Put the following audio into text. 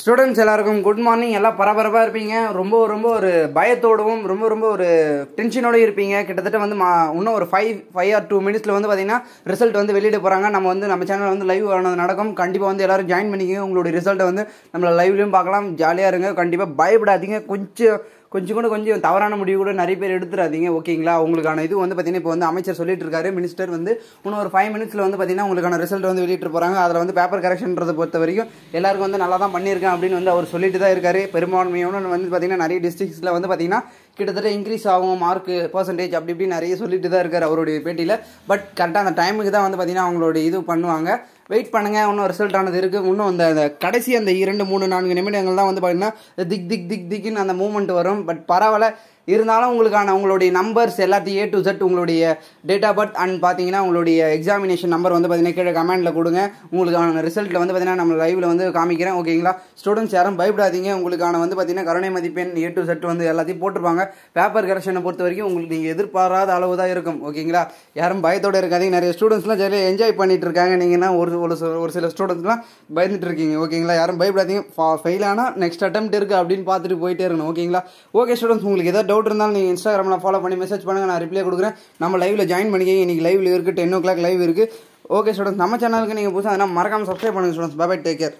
Students எல்லாருக்கும் good morning எல்லாம் பரபரப்பாக இருப்பீங்க. ரொம்ப ரொம்ப ஒரு பயத்தோடவும் ரொம்ப ரொம்ப ஒரு டென்ஷனோடய இருப்பீங்க. கிட்டத்தட்ட வந்து மா இன்னும் ஒரு ஃபைவ் ஃபைவ் ஆர் டூ மினிட்ஸில் வந்து பார்த்தீங்கன்னா ரிசல்ட் வந்து வெளியிட போகிறாங்க நம்ம வந்து நம்ம சேனல் வந்து லைவ் வரணும் நடக்கும். கண்டிப்பாக வந்து எல்லோரும் ஜாயின் பண்ணிக்கோங்க. உங்களுடைய ரிசல்ட்டை வந்து நம்மளை லைவ்லையும் பார்க்கலாம். ஜாலியாக இருங்க. கண்டிப்பாக பயப்படாதீங்க. கொஞ்சம் கொஞ்சம் கூட கொஞ்சம் தவறான முடிவு கூட நிறைய பேர் எடுத்துறாதீங்க ஓகேங்களா? உங்களுக்கான இது வந்து பார்த்தீங்கன்னா இப்போ வந்து அமைச்சர் சொல்லிட்டு இருக்காரு மினிஸ்டர் வந்து இன்னும் ஒரு ஃபைவ் மினிட்ஸில் வந்து பார்த்தீங்கன்னா உங்களுக்கான ரிசல்ட் வந்து வெளியிட்டு போகிறாங்க அதில் வந்து பேப்பர் கரெக்ஷன்றதை பொறுத்த வரைக்கும் எல்லாருக்கும் வந்து நல்லா தான் பண்ணியிருக்கேன் அப்படின்னு வந்து அவர் சொல்லிட்டு தான் இருக்காரு. பெரும்பான்மையோட வந்து பார்த்தீங்கன்னா நிறைய டிஸ்ட்ரிக்ஸில் வந்து பார்த்தீங்கன்னா கிட்டத்தட்ட இன்க்ரீஸ் ஆகும் மார்க்கு பர்சன்டேஜ் அப்படி இப்படி நிறைய சொல்லிட்டு தான் இருக்கார் அவருடைய பேட்டியில். பட் கரெக்டாக அந்த டைமுக்கு தான் வந்து பார்த்தீங்கன்னா அவங்களுடைய இது பண்ணுவாங்க. வெயிட் பண்ணுங்கள் இன்னும் ரிசல்ட் ஆனது இருக்குது இன்னும் அந்த அந்த கடைசி அந்த இரண்டு மூணு நான்கு நிமிடங்கள் தான் வந்து பார்த்தீங்கன்னா திக் திக் திக் திக்னு அந்த மூமெண்ட் வரும். பட் பரவாயில்ல இருந்தாலும் உங்களுக்கான உங்களுடைய நம்பர்ஸ் எல்லாத்தையும் ஏ டு செட் உங்களுடைய டேட் ஆஃப் பர்த் அண்ட் பார்த்தீங்கன்னா உங்களுடைய எக்ஸாமினேஷன் நம்பர் வந்து பார்த்தீங்கன்னா கீழே கமெண்ட்டில் கொடுங்க. உங்களுக்கான ரிசல்ட்டில் வந்து பார்த்தீங்கன்னா நம்ம லைவில் வந்து காமிக்கிறேன். ஓகேங்களா ஸ்டூடெண்ட்ஸ் யாரும் பயப்படாதீங்க. உங்களுக்கான வந்து பார்த்தீங்கன்னா கருணை மதிப்பெண் ஏ டு செட் வந்து எல்லாத்தையும் போட்டிருப்பாங்க. பேப்பர் கரெக்ஷனை பொறுத்த வரைக்கும் உங்களுக்கு நீங்கள் எதிர்பாராத அளவு தான் இருக்கும். ஓகேங்களா யாரும் பயத்தோடு இருக்காதீங்க. நிறைய ஸ்டூடெண்ட்ஸ்லாம் ஜாலியாக என்ஜாய் பண்ணிட்டு இருக்காங்க. நீங்கன்னா ஒரு ஒரு சில- ஒரு சில ஸ்டூடெண்ட்ஸ்லாம் பயந்துட்டு இருக்கீங்க. ஓகேங்களா யாரும் பயப்படாதீங்க. ஃபெயில் ஆனால் நெக்ஸ்ட் அட்டம் இருக்குது அப்படின்னு பார்த்துட்டு போயிட்டே இருக்கணும். ஓகேங்களா ஓகே ஸ்டூடெண்ட்ஸ் உங்களுக்கு ஏதாவது டவுட் இருந்தாலும் நீங்கள் இன்ஸ்டாகிராமில் ஃபாலோ பண்ணி மெசேஜ் பண்ணுங்கள் நான் ரிப்ளை கொடுக்குறேன். நம்ம லைவில் ஜாயின் பண்ணிக்கங்க இன்னைக்கு லைவ் இருக்குது டென் ஓ கிளாக் லைவ் இருக்குது ஓகே ஸ்டூடெண்ட்ஸ் நம்ம சேனலுக்கு நீங்கள் புதுசாக அதனால் மறக்காமல் சப்ஸ்கிரைப் பண்ணுங்கள் ஸ்டூடெண்ட்ஸ் பை டேக் கேர்